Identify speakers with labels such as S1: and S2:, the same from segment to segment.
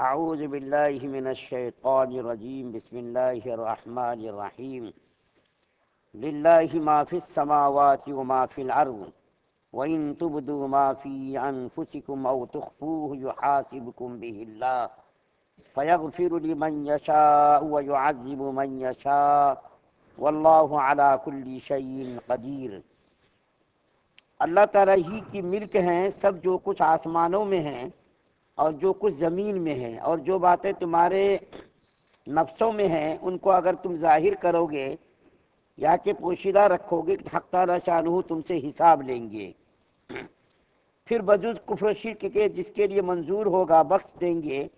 S1: أعوذ بالله من الشيطان الرجيم بسم الله الرحمن الرحيم لله ما في السماوات وما في الأرض وإن تبدوا ما في أنفسكم أو تخفوه يحاسبكم به الله فيغفر لمن يشاء ويعذب من يشاء والله على كل شيء قدير. اللہ تعالیٰ ہی کی ملک ہیں، سب جو کچھ آسمانوں میں ہیں اور جو کچھ زمین میں ہے اور جو باتیں تمہارے نفسوں میں ہیں، ان کو اگر تم ظاہر کرو گے یا کہ پوشیدہ رکھو گے، حق تعالیٰ شانہ تم سے حساب لیں گے۔ پھر بجز کفر شرک کے جس کے لیے منظور ہوگا بخش دیں گے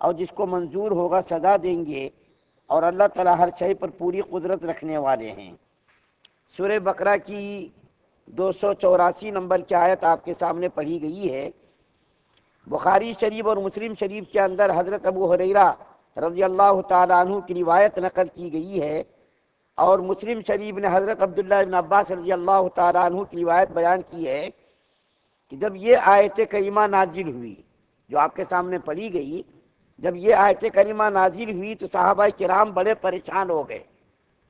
S1: اور جس کو منظور ہوگا سزا دیں گے اور اللہ تعالیٰ ہر شے پر پوری قدرت رکھنے والے ہیں۔ سورہ بقرہ کی دو سو چوراسی نمبر کی آیت آپ کے سامنے پڑھی گئی ہے۔ بخاری شریف اور مسلم شریف کے اندر حضرت ابو حریرہ رضی اللہ تعالیٰ عنہ کی روایت نقل کی گئی ہے اور مسلم شریف نے حضرت عبداللہ ابن عباس رضی اللہ تعالیٰ عنہ کی روایت بیان کی ہے کہ جب یہ آیت کریمہ نازل ہوئی، جو آپ کے سامنے پڑھی گئی، جب یہ آیت کریمہ نازل ہوئی تو صحابہ کرام بڑے پریشان ہو گئے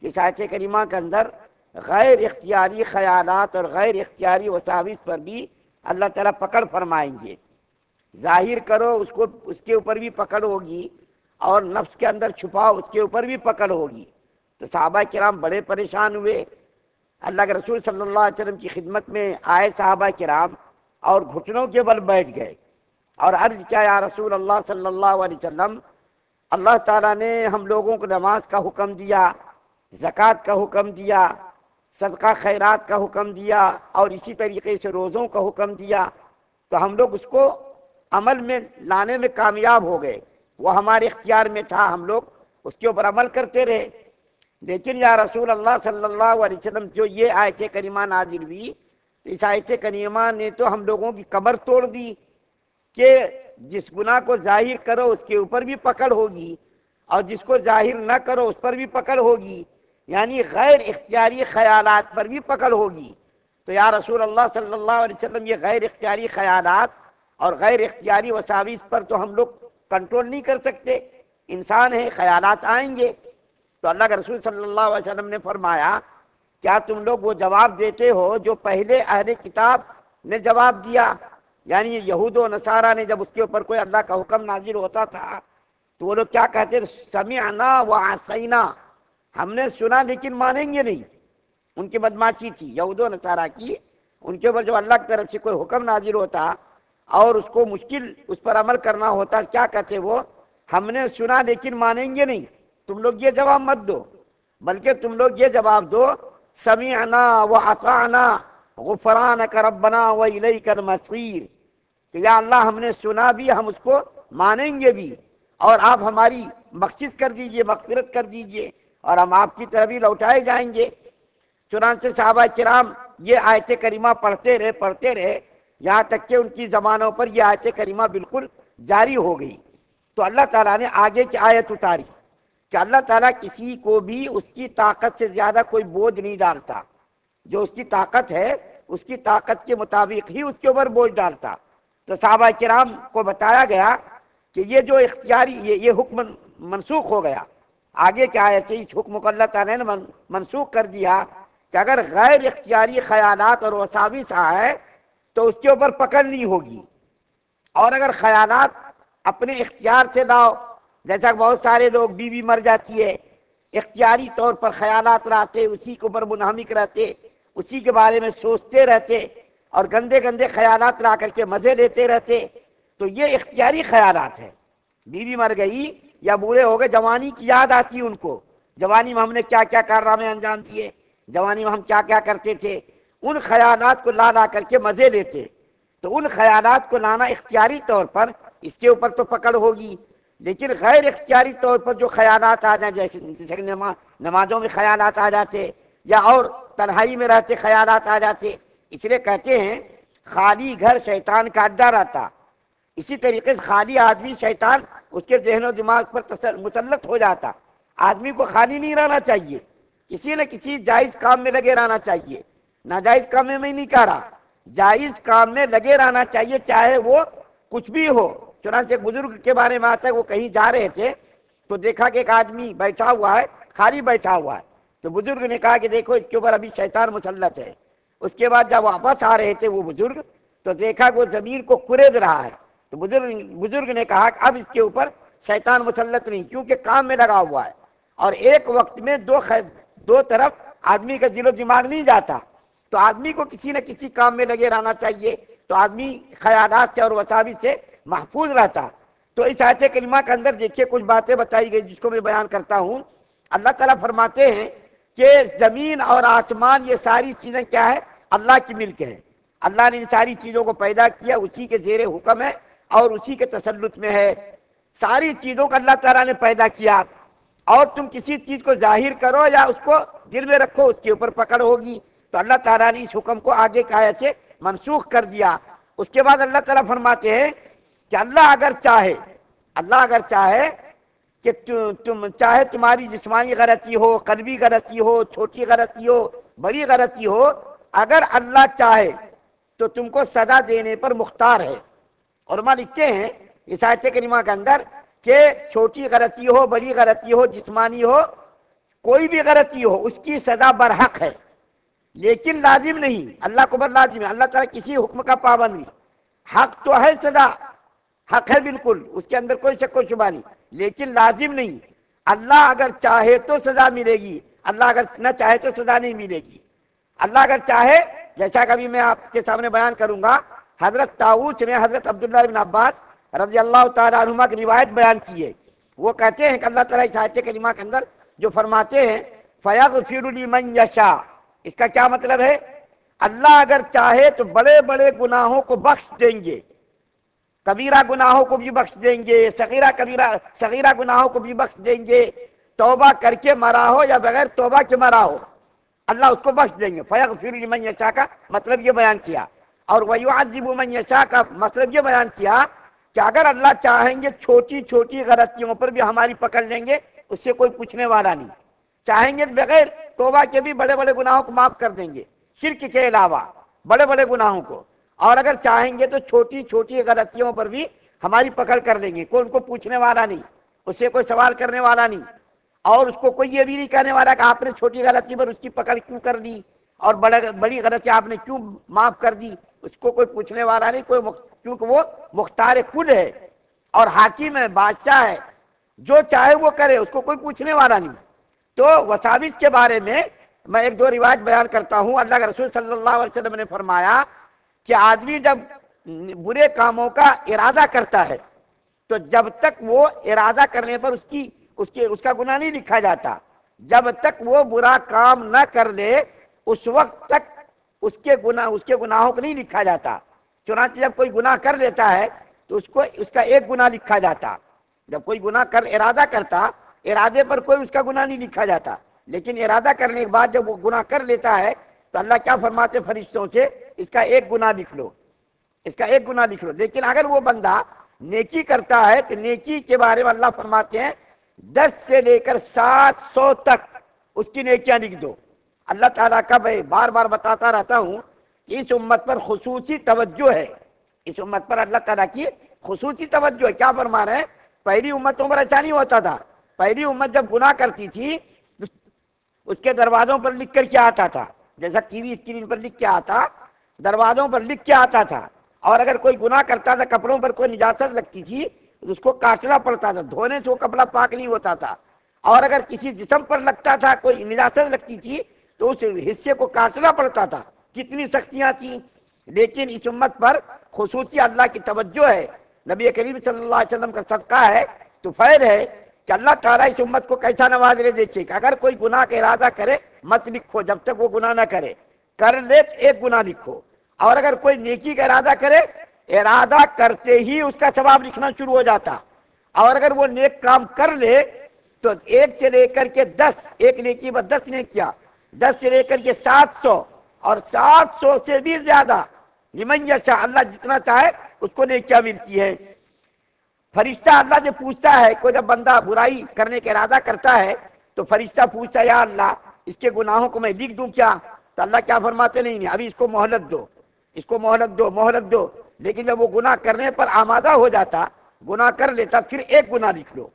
S1: اس آیت کریمہ کے اندر غیر اختیاری خیالات اور غیر اختیاری وساوس پر بھی اللہ تعالیٰ پکڑ فرمائیں گے۔ ظاہر کرو، اس کو، اس کے اوپر بھی پکڑ ہوگی اور نفس کے اندر چھپاؤ، اس کے اوپر بھی پکڑ ہوگی۔ تو صحابہ کرام بڑے پریشان ہوئے۔ اللہ کے رسول صلی اللہ علیہ وسلم کی خدمت میں آئے صحابہ کرام اور گھٹنوں کے بل بیٹھ گئے اور عرض کیا، یا رسول اللہ صلی اللہ علیہ وسلم، اللہ تعالیٰ نے ہم لوگوں کو نماز کا حکم دیا، زکوٰۃ کا حکم دیا، صدقہ خیرات کا حکم دیا اور اسی طریقے سے روزوں کا حکم دیا۔ تو ہم لوگ اس کو عمل میں لانے میں کامیاب ہو گئے۔ وہ ہمارے اختیار میں تھا، ہم لوگ اس کے اوپر عمل کرتے رہے۔ لیکن یا رسول اللہ صلی اللہ علیہ وسلم، جو یہ آیت کریمہ نازل ہوئی، اس آیت کریمہ نے تو ہم لوگوں کی قبر توڑ دی کہ جس گناہ کو ظاہر کرو، اس کے اوپر بھی پکڑ ہوگی، اور جس کو ظاہر نہ کرو، اس پر بھی پکڑ ہوگی۔ یعنی غیر اختیاری خیالات پر بھی پکڑ ہوگی۔ تو یا رسول اللہ صلی اللہ علیہ وسلم، یہ غیر اختیاری خیالات اور غیر اختیاری وساویس پر تو ہم لوگ کنٹرول نہیں کر سکتے۔ انسان ہے خیالات آئیں گے۔ تو اللہ کے رسول صلی اللہ علیہ وسلم نے فرمایا، کیا تم لوگ وہ جواب دیتے ہو جو پہلے اہل کتاب نے جواب دیا؟ یعنی یہود و نصارہ نے جب اس کے اوپر کوئی اللہ کا حکم نازل ہوتا تھا، تو وہ لوگ کیا کہتے سمعنا و عصینا۔ ہم نے سنا لیکن مانیں گے نہیں۔ ان کی بدماشی تھی، یہود و نصارہ کی۔ ان کے اوپر جو اللہ کی طرف سے کوئی حکم نازل ہوتا اور اس کو مشکل اس پر عمل کرنا ہوتا، کیا کہتے وہ؟ ہم نے سنا لیکن مانیں گے نہیں۔ تم لوگ یہ جواب مت دو۔ بلکہ تم لوگ یہ جواب دو، سمیعنا و اطعنا، غفرانک ربنا و الیک المصیر۔ کہ یا اللہ، ہم نے سنا بھی، ہم اس کو مانیں گے بھی۔ اور آپ ہماری مخصص کر دیجیے، مغفرت کر دیجیے، اور ہم آپ کی طرف ہی لوٹائے جائیں گے۔ چنانچہ صحابہ کرام یہ آیت کریمہ پڑھتے رہے پڑھتے رہے۔ یہاں تک کہ ان کی زبانوں پر یہ آیت کریمہ بالکل جاری ہو گئی۔ تو اللہ تعالیٰ نے آگے کی آیت اتاری کہ اللہ تعالیٰ کسی کو بھی اس کی طاقت سے زیادہ کوئی بوجھ نہیں ڈالتا۔ جو اس کی طاقت ہے، اس کی طاقت کے مطابق ہی اس کے اوپر بوجھ ڈالتا۔ تو صحابہ کرام کو بتایا گیا کہ یہ جو اختیاری یہ یہ حکم منسوخ ہو گیا۔ آگے کیا ہے اس حکم کو اللہ تعالیٰ نے منسوخ کر دیا کہ اگر غیر اختیاری خیالات اور وساوس آئے تو اس کے اوپر پکڑ نہیں ہوگی۔ اور اگر خیالات اپنے اختیار سے لاؤ جیسا بہت سارے لوگ بیوی مر جاتی ہے، اختیاری طور پر خیالات لاتے اسی کے اوپر منہمک رہتے، اسی کے بارے میں سوچتے رہتے، اور گندے گندے خیالات لا کر کے مزے لیتے رہتے، تو یہ اختیاری خیالات ہے بیوی مر گئی یا بوڑھے ہو گئے، جوانی کی یاد آتی ان کو۔ جوانی میں ہم نے کیا کیا کارنامے انجام دیے، جوانی میں ہم کیا کیا کرتے تھے ان خیالات کو لا لا کر کے مزے لیتے تو ان خیالات کو لانا اختیاری طور پر اس کے اوپر تو پکڑ ہوگی، لیکن غیر اختیاری طور پر جو خیالات آ جائیں، جیسے نمازوں میں خیالات آ جاتے یا اور تنہائی میں رہتے خیالات آ جاتے، اس لیے کہتے ہیں خالی گھر شیطان کا اڈا رہتا۔ اسی طریقے سے خالی آدمی شیطان اس کے ذہن و دماغ پر مسلط ہو جاتا۔ آدمی کو خالی نہیں رہنا چاہیے، کسی نہ کسی جائز کام میں لگے رہنا چاہیے۔ ناجائز کام میں نہیں کہہ رہا۔ جائز کام میں لگے رہنا چاہیے، چاہے وہ کچھ بھی ہو۔ چنانچہ ایک بزرگ کے بارے میں آتا ہے، وہ کہیں جا رہے تھے تو دیکھا کہ ایک آدمی بیٹھا ہوا ہے، خالی بیٹھا ہوا ہے۔ تو بزرگ نے کہا کہ دیکھو، اس کے اوپر ابھی شیطان مسلط ہے۔ اس کے بعد جب واپس آ رہے تھے وہ بزرگ، تو دیکھا کہ وہ زمین کو کرید رہا ہے۔ تو بزرگ بزرگ نے کہا کہ اب اس کے اوپر شیطان مسلط نہیں، کیونکہ کام میں لگا ہوا ہے۔ اور ایک وقت میں دو خ... دو طرف آدمی کا دل و دماغ نہیں جاتا۔ تو آدمی کو کسی نہ کسی کام میں لگے رہنا چاہیے، تو آدمی خیالات سے اور وساوی سے محفوظ رہتا۔ تو اس آیت کلمہ کے اندر دیکھیے کچھ باتیں بتائی گئی جس کو میں بیان کرتا ہوں۔ اللہ تعالیٰ فرماتے ہیں کہ زمین اور آسمان یہ ساری چیزیں کیا ہے؟ اللہ کی ملک ہے اللہ نے ان ساری چیزوں کو پیدا کیا، اسی کے زیر حکم ہے اور اسی کے تسلط میں ہے۔ ساری چیزوں کو اللہ تعالیٰ نے پیدا کیا۔ اور تم کسی چیز کو ظاہر کرو یا اس کو دل میں رکھو، اس کے اوپر پکڑ ہوگی۔ تو اللہ تعالیٰ نے اس حکم کو آگے کا ایسے منسوخ کر دیا۔ اس کے بعد اللہ تعالیٰ فرماتے ہیں کہ اللہ اگر چاہے، اللہ اگر چاہے کہ تم چاہے تمہاری جسمانی غلطی ہو، قلبی غلطی ہو، چھوٹی غلطی ہو، بڑی غلطی ہو، اگر اللہ چاہے تو تم کو سزا دینے پر مختار ہے۔ اور ماں لکھتے ہیں اس آیت کریمہ کے اندر کہ چھوٹی غلطی ہو، بڑی غلطی ہو، جسمانی ہو، کوئی بھی غلطی ہو، اس کی سزا برحق ہے۔ لیکن لازم نہیں، اللہ کو بر لازم ہے۔ اللہ تعالیٰ کسی حکم کا پابند نہیں۔ حق تو ہے سزا، حق ہے بالکل، اس کے اندر کوئی شک و شبہ نہیں۔ لیکن لازم نہیں۔ اللہ اگر چاہے تو سزا ملے گی۔ اللہ اگر نہ چاہے تو سزا نہیں ملے گی۔ اللہ اگر چاہے، جیسا کبھی میں آپ کے سامنے بیان کروں گا، حضرت تاؤس نے حضرت عبداللہ بن عباس رضی اللہ تعالیٰ عنہ کی روایت بیان کی ہے۔ وہ کہتے ہیں کہ اللہ تعالیٰ اس آیت کریمہ کے اندر جو فرماتے ہیں فیاض فیر من یشا اس کا کیا مطلب ہے؟ اللہ اگر چاہے تو بڑے بڑے گناہوں کو بخش دیں گے۔ کبیرہ گناہوں کو بھی بخش دیں گے، صغیرہ کبیرہ، صغیرہ گناہوں کو بھی بخش دیں گے۔ توبہ کر کے مرا ہو یا بغیر توبہ کے مرا ہو، اللہ اس کو بخش دیں گے۔ فیغ فر من یشا کا مطلب یہ بیان کیا۔ اور ویعذب من یشا کا مطلب یہ بیان کیا کہ اگر اللہ چاہیں گے چھوٹی چھوٹی غلطیوں پر بھی ہماری پکڑ لیں گے، اس سے کوئی پوچھنے والا نہیں۔ چاہیں گے بغیر توبہ کے بھی بڑے بڑے گناہوں کو معاف کر دیں گے، شرک کے علاوہ بڑے بڑے گناہوں کو۔ اور اگر چاہیں گے تو چھوٹی چھوٹی غلطیوں پر بھی ہماری پکڑ کر لیں گے، کوئی ان کو پوچھنے والا نہیں، اس سے کوئی سوال کرنے والا نہیں۔ اور اس کو کوئی یہ بھی نہیں کہنے والا کہ آپ نے چھوٹی غلطی پر اس کی پکڑ کیوں کر دی، اور بڑی غلطی آپ نے کیوں معاف کر دی۔ اس کو کوئی پوچھنے والا نہیں، کوئی کیونکہ وہ مختار خود ہے۔ اور حاکم ہے، بادشاہ ہے، جو چاہے وہ کرے، اس کو کوئی پوچھنے والا نہیں۔ تو وساوت کے بارے میں میں ایک دو روایت بیان کرتا ہوں۔ اللہ کے رسول صلی اللہ علیہ وسلم نے فرمایا کہ آدمی جب برے کاموں کا ارادہ کرتا ہے تو جب تک وہ ارادہ کرنے پر اس کی، اس کے، اس کا گناہ نہیں لکھا جاتا۔ جب تک وہ برا کام نہ کر لے، اس وقت تک اس کے گناہ، اس کے گناہوں کو نہیں لکھا جاتا۔ چنانچہ جب کوئی گناہ کر لیتا ہے تو اس کو، اس کا ایک گناہ لکھا جاتا۔ جب کوئی گناہ کر، ارادہ کرتا ارادے پر کوئی اس کا گناہ نہیں لکھا جاتا۔ لیکن ارادہ کرنے کے بعد جب وہ گناہ کر لیتا ہے، تو اللہ کیا فرماتے فرشتوں سے؟ اس کا ایک گناہ لکھ لو۔ اس کا ایک گناہ لکھ لو۔ لیکن اگر وہ بندہ نیکی کرتا ہے، تو نیکی کے بارے میں اللہ فرماتے ہیں، دس سے لے کر سات سو تک اس کی نیکیاں لکھ دو۔ اللہ تعالیٰ کا میں بار بار بتاتا رہتا ہوں کہ اس امت پر خصوصی توجہ ہے۔ اس امت پر اللہ تعالیٰ کی خصوصی توجہ ہے۔ کیا فرما رہے ہیں؟ پہلی امتوں پر ایسا نہیں ہوتا تھا۔ پہلی امت جب گناہ کرتی تھی، اس کے دروازوں پر لکھ کر کیا آتا تھا؟ جیسا ٹی وی اسکرین پر لکھ کے آتا، دروازوں پر لکھ کے آتا تھا۔ اور اگر کوئی گناہ کرتا تھا، کپڑوں پر کوئی نجاست لگتی تھی اس کو کاٹنا پڑتا تھا۔ دھونے سے وہ کپڑا پاک نہیں ہوتا تھا۔ اور اگر کسی جسم پر لگتا تھا، کوئی نجاست لگتی تھی، تو اس حصے کو کاٹنا پڑتا تھا۔ کتنی سختیاں تھیں۔ لیکن اس امت پر خصوصی اللہ کی توجہ ہے۔ نبی کریم صلی اللہ علیہ وسلم کا صدقہ ہے، تو فیر ہے۔ کہ اللہ تعالیٰ اس امت کو کیسا نواز لے دیکھے کہ اگر کوئی گناہ کا ارادہ کرے، مت لکھو جب تک وہ گناہ نہ کرے۔ کر لے ایک گناہ لکھو۔ اور اگر کوئی نیکی کا ارادہ کرے، ارادہ کرتے ہی اس کا ثواب لکھنا شروع ہو جاتا۔ اور اگر وہ نیک کام کر لے، تو ایک سے لے کر کے دس، ایک نیکی پر دس نے کیا۔ دس سے لے کر کے سات سو۔ اور سات سو سے بھی زیادہ۔ شاہ اللہ جتنا چاہے، اس کو نیکیاں ملتی ہے فرشتہ اللہ سے پوچھتا ہے، کوئی جب بندہ برائی کرنے کا ارادہ کرتا ہے، تو فرشتہ پوچھتا ہے، یا اللہ، اس کے گناہوں کو میں لکھ دوں کیا؟ تو اللہ کیا فرماتے؟ نہیں، ابھی اس کو مہلت دو۔ اس کو مہلت دو مہلت دو۔ لیکن جب وہ گناہ کرنے پر آمادہ ہو جاتا، گناہ کر لیتا، پھر ایک گناہ لکھ لو۔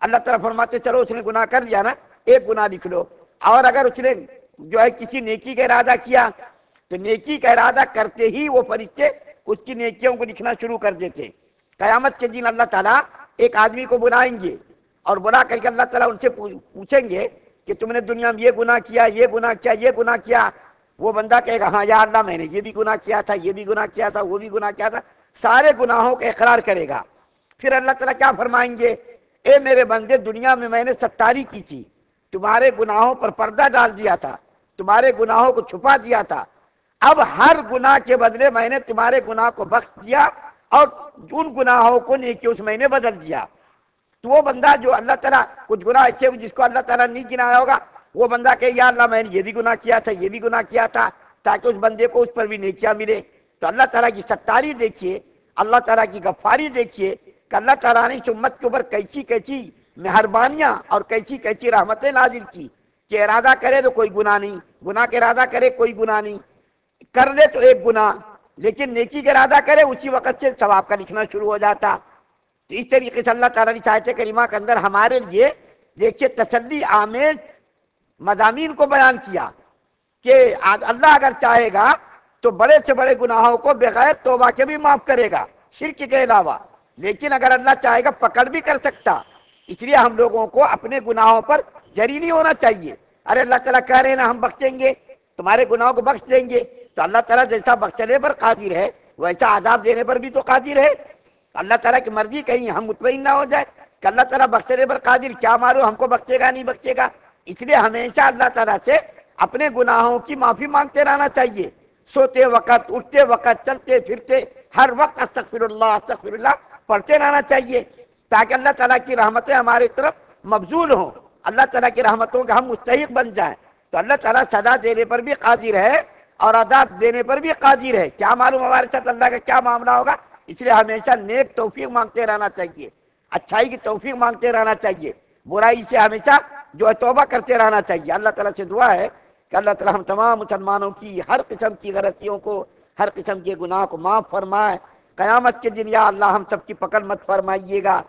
S1: اللہ تعالیٰ فرماتے، چلو، اس نے گناہ کر لیا نا، ایک گناہ لکھ لو۔ اور اگر اس نے جو ہے کسی نیکی کا ارادہ کیا، تو نیکی کا ارادہ کرتے ہی وہ فرشتے اس کی نیکیوں کو لکھنا شروع کر دیتے۔ قیامت کے دن اللہ تعالیٰ ایک آدمی کو بلائیں گے اور بلا کر کے اللہ تعالیٰ ان سے پوچھیں گے کہ تم نے دنیا میں یہ گناہ کیا، یہ گناہ کیا، یہ گناہ کیا؟ وہ بندہ کہے گا ہاں یا اللہ، میں نے یہ بھی گناہ کیا تھا، یہ بھی گناہ کیا تھا، وہ بھی گناہ کیا تھا۔ سارے گناہوں کا اقرار کرے گا۔ پھر اللہ تعالیٰ کیا فرمائیں گے؟ اے میرے بندے، دنیا میں میں نے ستاری کی تھی۔ تمہارے گناہوں پر پردہ ڈال دیا تھا، تمہارے گناہوں کو چھپا دیا تھا۔ اب ہر گناہ کے بدلے میں نے تمہارے گناہ کو بخش دیا۔ اور ان گناہوں کو نیکی اس میں نے بدل دیا۔ تو وہ بندہ جو اللہ تعالیٰ کچھ گناہ اچھے جس کو اللہ تعالیٰ نہیں گنایا ہوگا، وہ بندہ کہ یا اللہ میں نے یہ بھی گناہ کیا تھا، یہ بھی گناہ کیا تھا، تاکہ اس بندے کو اس پر بھی نیکیاں ملے۔ تو اللہ تعالیٰ کی ستاری دیکھیے، اللہ تعالیٰ کی غفاری دیکھیے کہ اللہ تعالیٰ نے اس امت کے اوپر کیسی کیسی مہربانیاں اور کیسی کیسی رحمتیں نازل کی کہ ارادہ کرے تو کوئی گناہ نہیں، گناہ کے ارادہ کرے کوئی گناہ نہیں۔ کر لے تو ایک گناہ۔ لیکن نیکی کا ارادہ کرے، اسی وقت سے ثواب کا لکھنا شروع ہو جاتا۔ تو اس طریقے سے اللہ تعالیٰ نے چاہتے کریمہ کے اندر ہمارے لیے دیکھیے تسلی آمیز مضامین کو بیان کیا کہ اللہ اگر چاہے گا تو بڑے سے بڑے گناہوں کو بغیر توبہ کے بھی معاف کرے گا، شرک کے علاوہ۔ لیکن اگر اللہ چاہے گا، پکڑ بھی کر سکتا۔ اس لیے ہم لوگوں کو اپنے گناہوں پر جری نہیں ہونا چاہیے۔ ارے اللہ تعالیٰ کہہ رہے ہیں نا، ہم بخشیں گے، تمہارے گناہوں کو بخش دیں گے۔ تو اللہ تعالیٰ جیسا بخشنے پر قادر ہے، ویسا عذاب دینے پر بھی تو قادر ہے۔ اللہ تعالیٰ کی مرضی کہیں ہم مطمئن نہ ہو جائے کہ اللہ تعالیٰ بخشنے پر قادر، کیا مارو، ہم کو بخشے گا، نہیں بخشے گا۔ اس لیے ہمیشہ اللہ تعالیٰ سے اپنے گناہوں کی معافی مانگتے رہنا چاہیے۔ سوتے وقت، اٹھتے وقت، چلتے پھرتے، ہر وقت استغفر اللہ استغفر اللہ، پڑھتے رہنا چاہیے۔ تاکہ اللہ تعالیٰ کی رحمتیں ہماری طرف مبزول ہوں۔ اللہ تعالیٰ کی رحمتوں کے ہم مستحق بن جائیں۔ تو اللہ تعالیٰ سزا دینے پر بھی قادر ہے۔ اور عذاب دینے پر بھی قادر ہے۔ کیا معلوم ہمارے ساتھ اللہ کا کیا معاملہ ہوگا؟ اس لیے ہمیشہ نیک توفیق مانگتے رہنا چاہیے۔ اچھائی کی توفیق مانگتے رہنا چاہیے۔ برائی سے ہمیشہ جو ہے توبہ کرتے رہنا چاہیے۔ اللہ تعالیٰ سے دعا ہے کہ اللہ تعالیٰ ہم تمام مسلمانوں کی ہر قسم کی غلطیوں کو، ہر قسم کے گناہ کو معاف فرمائے۔ قیامت کے دن یا اللہ ہم سب کی پکڑ مت فرمائیے گا۔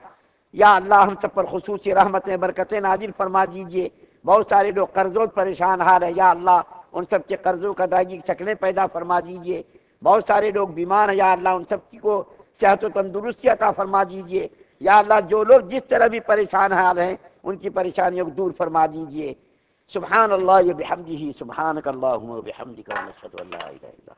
S1: یا اللہ ہم سب پر خصوصی رحمتیں، برکتیں نازل فرما دیجیے بہت سارے لوگ قرضوں پریشان حال ہے یا اللہ ان سب کے قرضوں کا دائگی شکلیں پیدا فرما دیجیے بہت سارے لوگ بیمار ہیں، یا اللہ ان سب کی کو صحت و تندرستی عطا فرما دیجیے یا اللہ جو لوگ جس طرح بھی پریشان حال ہیں، ان کی پریشانیوں کو دور فرما دیجیے سبحان اللہ یہ سبحانک سبحان و بحمدک اللہ الہ